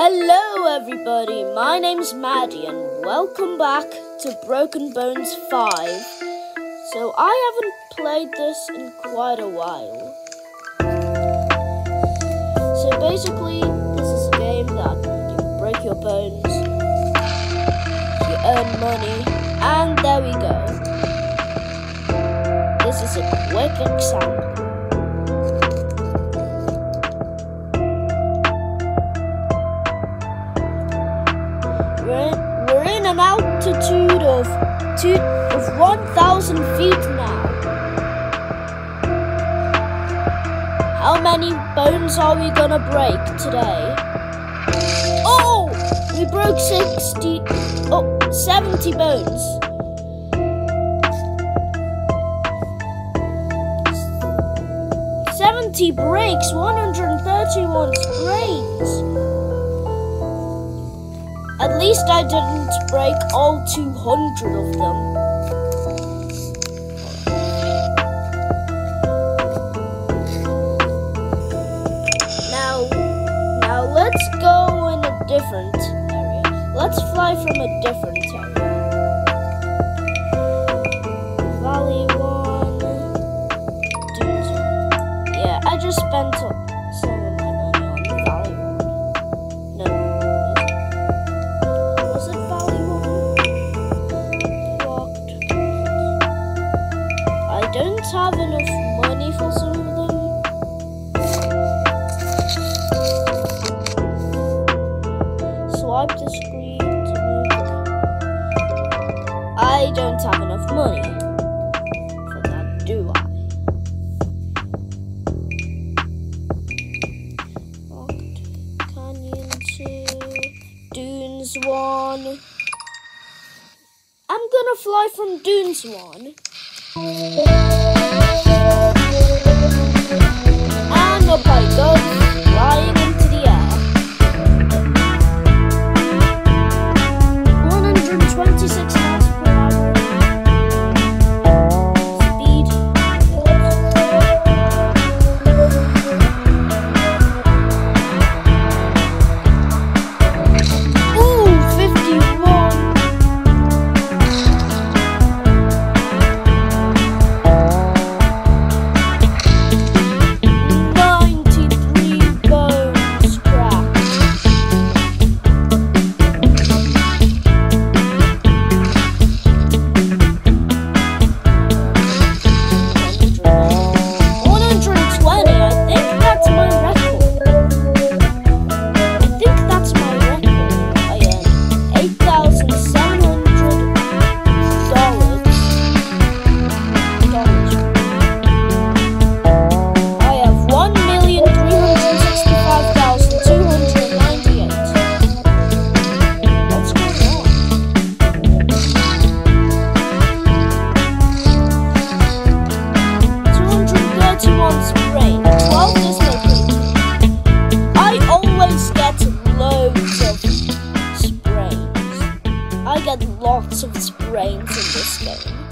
Hello, everybody. My name's Mahdi, and welcome back to Broken Bones 5. So, I haven't played this in quite a while. So, basically, this is a game that you break your bones, you earn money, and there we go. This is a quick example. Two, of 1,000 feet now. How many bones are we gonna break today? Oh! We broke 60, oh, 70 bones. Seventy breaks, one hundred and thirty-one sprains. At least I didn't break all 200 of them. Now, now let's go in a different area. Let's fly from a different area. I don't have enough money for that, do I? Canyon 2. Dunes 1. I'm gonna fly from Dunes 1. In this game.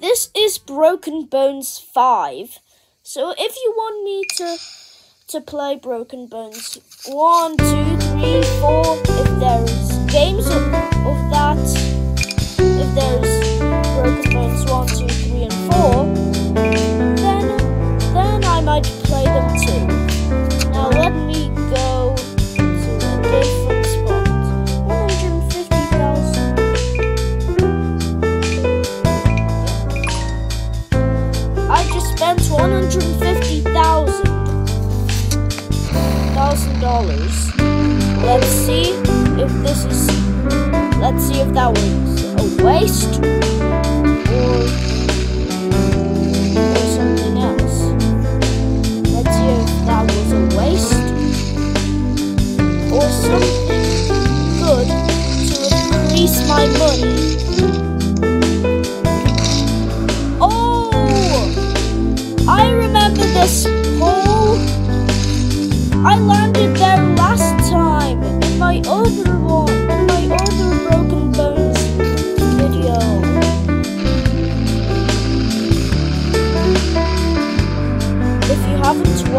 This is Broken Bones 5. So if you want me to to play Broken Bones 1, 2, 3, 4, if there's games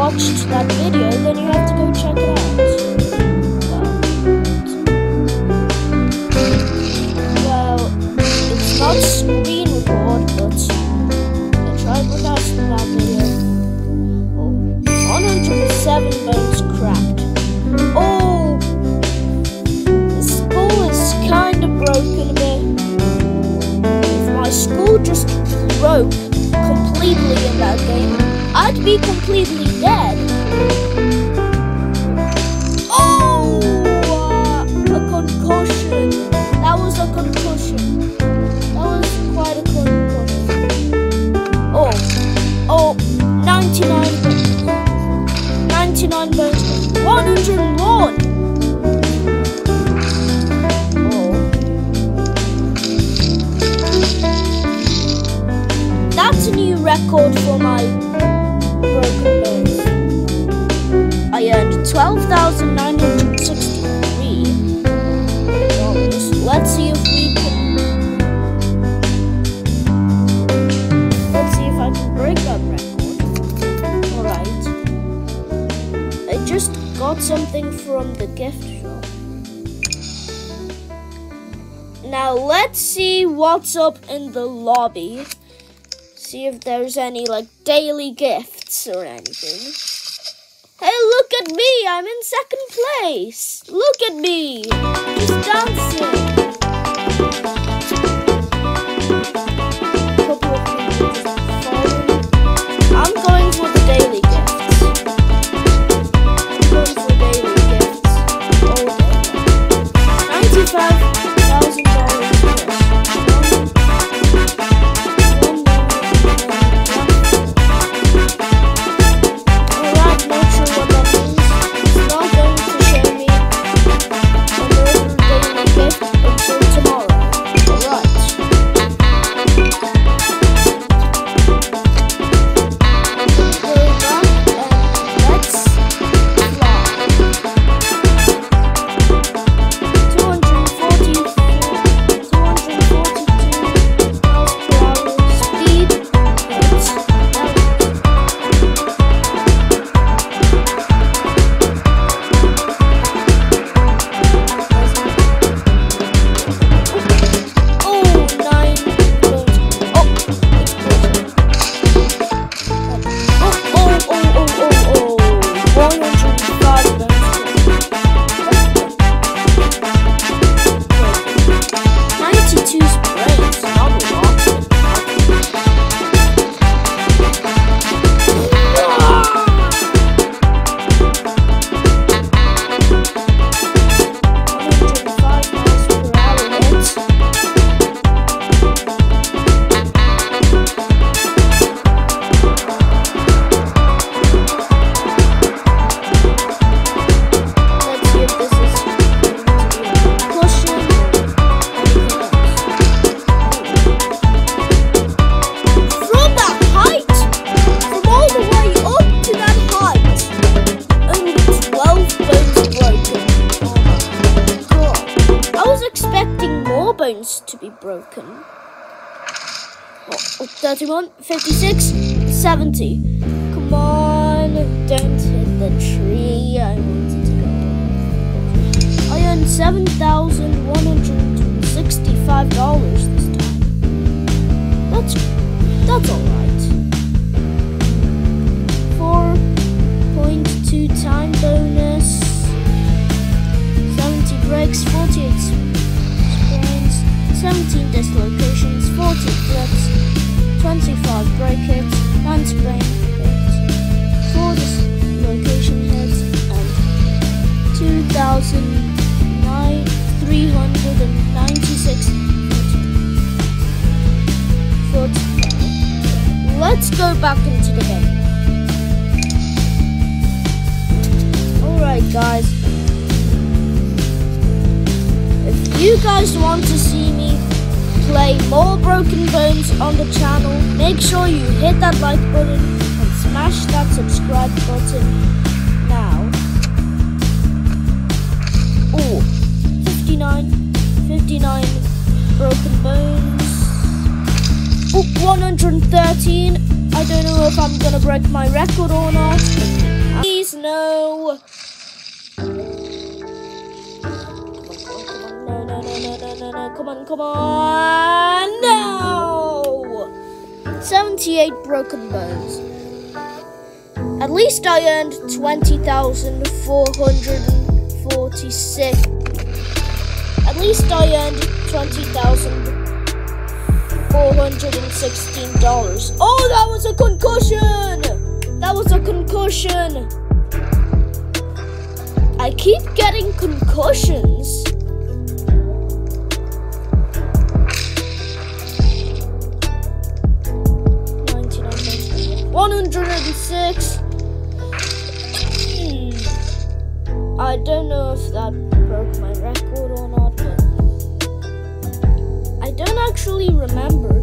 watched that video, then you have to go check it out. Well, it's not screen record, but I tried recording that video. Oh, 107 bones cracked. Oh, the skull is kind of broken a bit. If my school just broke completely in that game, I'd be completely dead. Oh, uh, a concussion. That was a concussion. That was quite a concussion. Oh, oh, 99 bones. 99 bones. 101. Oh. That's a new record for my I earned twelve thousand nine hundred sixty-three dollars. Let's see if we can. Let's see if I can break that record. All right. I just got something from the gift shop. Now let's see what's up in the lobby. See if there's any like daily gifts or anything. Hey, look at me! I'm in second place! Look at me! Just dancing! Bones to be broken. Oh, oh, 31, 56, 70. Come on, don't hit the tree. I wanted to go. I earned seven thousand one hundred sixty-five dollars this time. That's that's all Let's go back into the game. Alright guys. If you guys want to see me play more Broken Bones on the channel, make sure you hit that like button and smash that subscribe button now. Oh, 59, 59 Broken Bones. Oh, 113 I don't know if I'm gonna break my record or not. Please no. No, no, no, no, no, no, no. Come on, come on. No. 78 broken bones. At least I earned 20,446. At least I earned $20,416. Oh, that was a concussion! That was a concussion. I keep getting concussions. One hundred and six. Hmm. I don't know if that broke my record don't actually remember.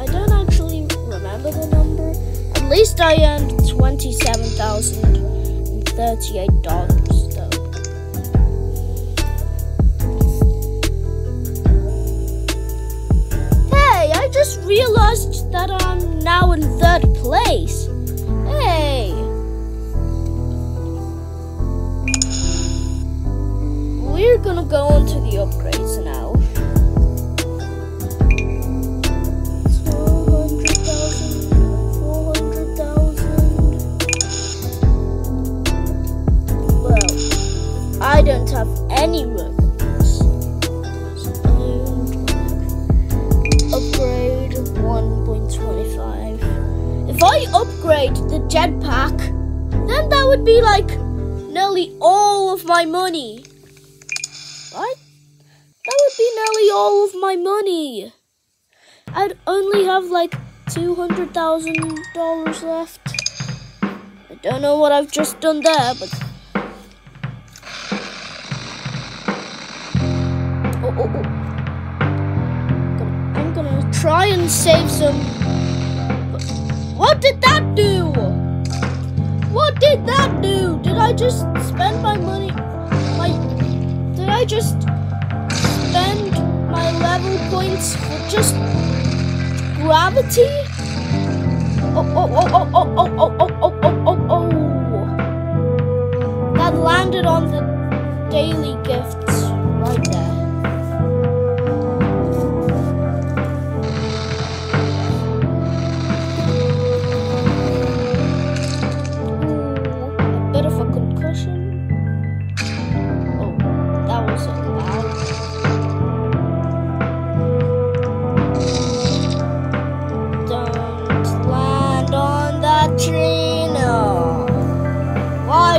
I don't actually remember the number. At least I earned twenty-seven thousand and thirty-eight dollars, though. Hey, I just realized that I'm now in third place. Upgrade the jetpack, then that would be like nearly all of my money. Right? That would be nearly all of my money. I'd only have like $200,000 left. I don't know what I've just done there, but. Oh, oh, oh. I'm gonna try and save some. What did I just spend my money? My. Did I just spend my level points for just gravity? Oh, oh, oh, oh, oh, oh, oh, oh, oh, oh, oh, oh. That landed on the daily gifts right there.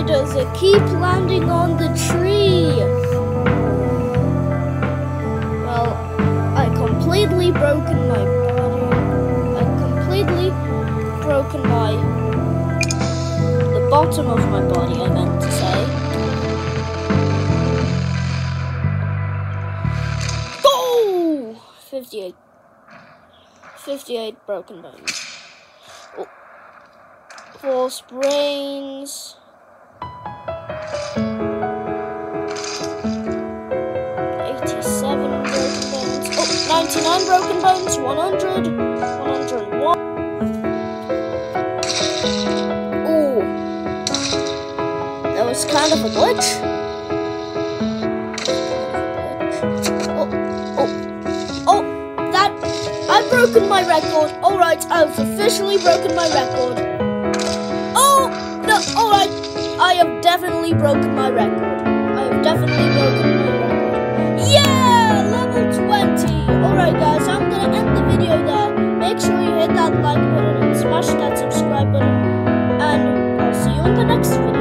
Why does it keep landing on the tree? Well, I completely broken my body. I completely broken my the bottom of my body, I meant to say. Go! 58. 58 broken bones. Oh. False brains. Broken bones. 100. 101. Ooh. That was kind of a glitch. Oh, oh, oh, that, I've broken my record. Alright, I've officially broken my record. Oh, no, alright, I have definitely broken my record. I have definitely broken Alright guys, I'm gonna end the video there. Make sure you hit that like button and smash that subscribe button. And I'll see you in the next video.